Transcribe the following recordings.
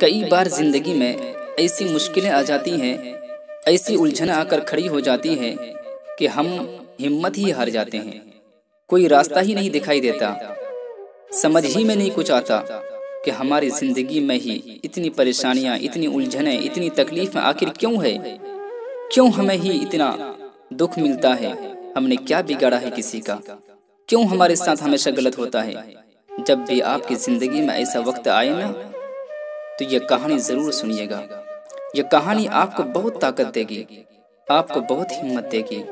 कई बार ज़िंदगी में ऐसी मुश्किलें आ जाती हैं, ऐसी उलझन आकर खड़ी हो जाती है कि हम हिम्मत ही हार जाते हैं। कोई रास्ता ही नहीं दिखाई देता। समझ ही में नहीं कुछ आता कि हमारी ज़िंदगी में ही इतनी परेशानियाँ, इतनी उलझने, इतनी तकलीफ़ आखिर क्यों है? क्यों हमें ही इतना दुख मिलता है? हमने क्या बिगाड़ा है किसी का? क्यों हमारे साथ हमेशा गलत होता है? जब भी आपकी ज़िंदगी में ऐसा वक्त आए ना तो ये कहानी ज़रूर सुनिएगा। ये कहानी आपको बहुत ताकत देगी, आपको बहुत हिम्मत देगी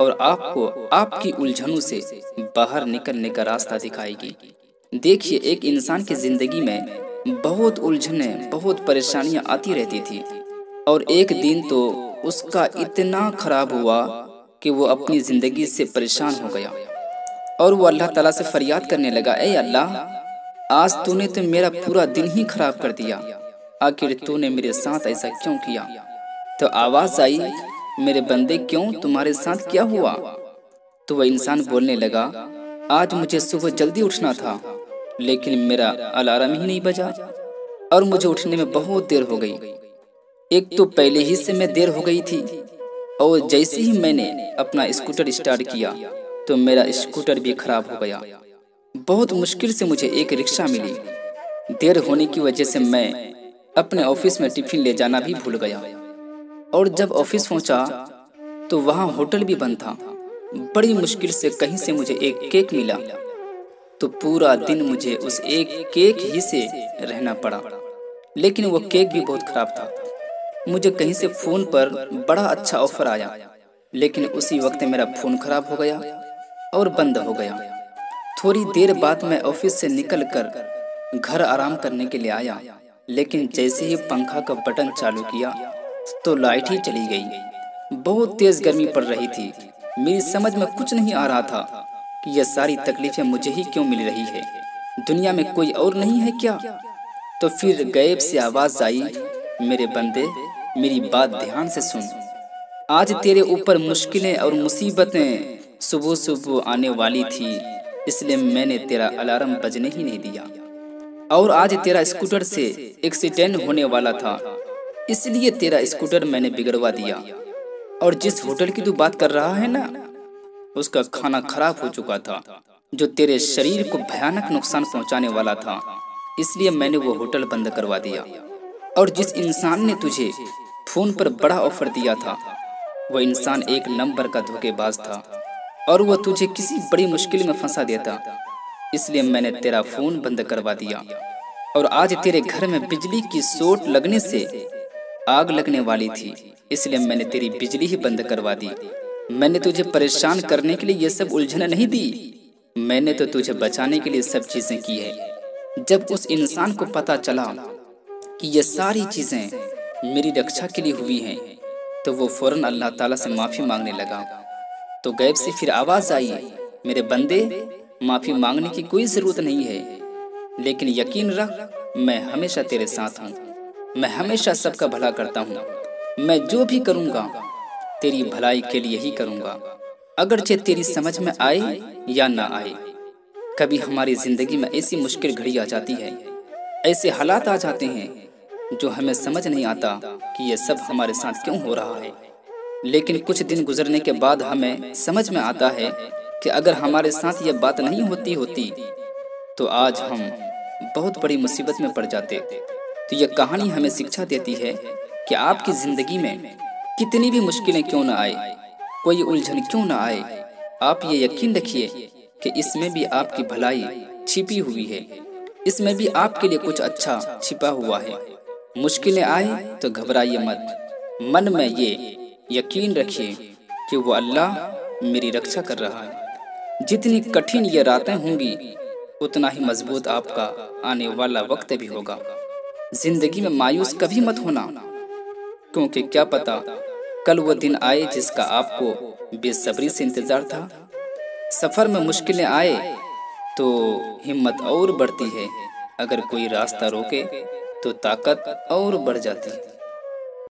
और आपको आपकी उलझनों से बाहर निकलने का रास्ता दिखाएगी। देखिए, एक इंसान की ज़िंदगी में बहुत उलझने, बहुत परेशानियाँ आती रहती थी और एक दिन तो उसका इतना खराब हुआ कि वो अपनी ज़िंदगी से परेशान हो गया और वो अल्लाह ताला से फरियाद करने लगा, ए अल्लाह आज तूने तो मेरा पूरा दिन ही खराब कर दिया। आखिर तूने मेरे साथ ऐसा क्यों किया? तो आवाज़ आई, मेरे बंदे क्यों तुम्हारे साथ क्या हुआ? तो वह इंसान बोलने लगा, आज मुझे सुबह जल्दी उठना था, लेकिन मेरा अलार्म ही नहीं बजा, और मुझे उठने में बहुत देर हो गई। एक तो पहले ही से मैं देर हो गई थी, और जैसे ही मैंने अपना स्कूटर स्टार्ट किया तो मेरा स्कूटर भी खराब हो गया। बहुत मुश्किल से मुझे एक रिक्शा मिली। देर होने की वजह से मैं अपने ऑफ़िस में टिफ़िन ले जाना भी भूल गया। और जब ऑफ़िस पहुँचा तो वहाँ होटल भी बंद था। बड़ी मुश्किल से कहीं से मुझे एक केक मिला। तो पूरा दिन मुझे उस एक केक ही से रहना पड़ा। लेकिन वो केक भी बहुत खराब था। मुझे कहीं से फ़ोन पर बड़ा अच्छा ऑफ़र आया। लेकिन उसी वक्त मेरा फ़ोन खराब हो गया और बंद हो गया। थोड़ी देर बाद मैं ऑफ़िस से निकलकर घर आराम करने के लिए आया। लेकिन जैसे ही पंखा का बटन चालू किया तो लाइट ही चली गई। बहुत तेज गर्मी पड़ रही थी। मेरी समझ में कुछ नहीं आ रहा था कि यह सारी तकलीफें मुझे ही क्यों मिल रही है। दुनिया में कोई और नहीं है क्या? तो फिर गैब से आवाज़ आई, मेरे बंदे, मेरी बात ध्यान से सुन। आज तेरे ऊपर मुश्किलें और मुसीबतें सुबह सुबह आने वाली थी। इसलिए मैंने तेरा अलार्म बजने ही नहीं दिया। और आज तेरा स्कूटर से एक्सीडेंट होने वाला था। इसलिए तेरा स्कूटर मैंने बिगड़वा दिया। और जिस होटल की तू बात कर रहा है ना, उसका खाना खराब हो चुका था, जो तेरे शरीर को भयानक नुकसान पहुँचाने वाला था। इसलिए मैंने वो होटल बंद करवा दिया। और जिस इंसान ने तुझे फ़ोन पर बड़ा ऑफ़र दिया था वह इंसान एक नंबर का धोखेबाज था। और वह तुझे किसी बड़ी मुश्किल में फंसा देता। इसलिए मैंने तेरा फ़ोन बंद करवा दिया। और आज तेरे घर में बिजली की सोट लगने से आग लगने वाली थी। इसलिए मैंने तेरी बिजली ही बंद करवा दी। मैंने तुझे परेशान करने के लिए यह सब उलझन नहीं दी। मैंने तो तुझे बचाने के लिए सब चीज़ें की है। जब उस इंसान को पता चला कि ये सारी चीज़ें मेरी रक्षा के लिए हुई हैं तो वो फ़ौरन अल्लाह ताला से माफ़ी मांगने लगा। तो गैब से फिर आवाज़ आई, मेरे बंदे, माफ़ी मांगने की कोई ज़रूरत नहीं है, लेकिन यकीन रख, मैं हमेशा तेरे साथ हूँ, मैं हमेशा सबका भला करता हूँ, मैं जो भी करूँगा, तेरी भलाई के लिए ही करूँगा, अगरचे तेरी समझ में आए या ना आए। कभी हमारी ज़िंदगी में ऐसी मुश्किल घड़ी आ जाती है, ऐसे हालात आ जाते हैं, जो हमें समझ नहीं आता कि यह सब हमारे साथ क्यों हो रहा है। लेकिन कुछ दिन गुजरने के बाद हमें समझ में आता है कि अगर हमारे साथ ये बात नहीं होती होती तो आज हम बहुत बड़ी मुसीबत में पड़ जाते। तो ये कहानी हमें शिक्षा देती है कि आपकी ज़िंदगी में कितनी भी मुश्किलें क्यों ना आए, कोई उलझन क्यों ना आए, आप ये यकीन रखिए कि इसमें भी आपकी भलाई छिपी हुई है। इसमें भी आपके लिए कुछ अच्छा छिपा हुआ है। मुश्किलें आए तो घबराइए मत। मन में ये यकीन रखिए कि वो अल्लाह मेरी रक्षा कर रहा है। जितनी कठिन ये रातें होंगी, उतना ही मज़बूत आपका आने वाला वक्त भी होगा। ज़िंदगी में मायूस कभी मत होना, क्योंकि क्या पता कल वो दिन आए जिसका आपको बेसब्री से इंतज़ार था। सफ़र में मुश्किलें आए तो हिम्मत और बढ़ती है। अगर कोई रास्ता रोके तो ताकत और बढ़ जाती है।